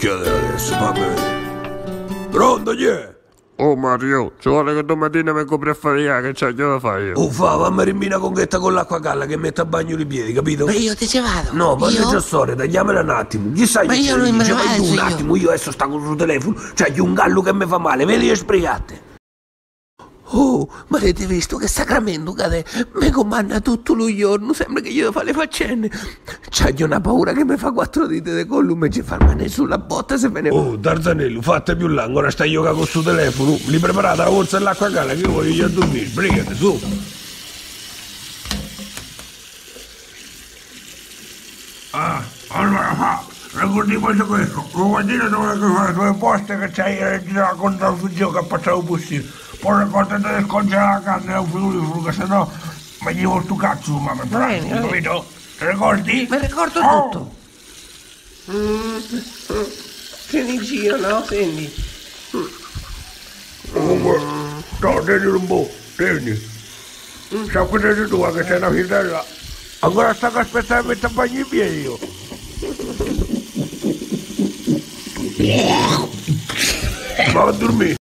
succhiate adesso, fammi vedere. Pronto, chi è? Oh Mario, ci vuole che domattina mi copri a fare che c'è, che devo fare io? Oh, fa, fammi rimbina con ghetta con l'acqua calda che mette a bagno i piedi, capito? Ma io te ce vado. No, ma io... già storia, tagliamela un attimo. Chi sai Ma che io c'è? non me ne Dice, vai vado, tu un io. attimo, io adesso sto sul telefono, c'è un gallo che mi fa male, vedi e sbrigate. Oh, ma avete visto che sacramento cade? Mi comanda tutto lo giorno, sembra che io devo fare le faccende. C'ho una paura che mi fa quattro dita di collume e ci fa male sulla botta se me ne Oh, Tarzanello, fate più là, ancora stai giocando con sto telefono. Li preparate la borsa e l'acqua calda che io voglio a dormire, sbrigate, su. Ah, allora fa, Recordemos la cosa, combatire sobre le que che ci hai realizzato contro il figlio che facciamo possibile. Poi ricordate di scongere la carne a que frigorifero, che sennò venivo sto cazzo, ma per pranzo, capito? Ti ricordi? Mi ricordo oh. tutto. Mm. Tieni in giro, no? Tieni. Comunque, no, tieni un po', tieni. Sai cosa sei tu, che sei una fidella? Ancora sta aspettando che ti bagni io. Vá dormir.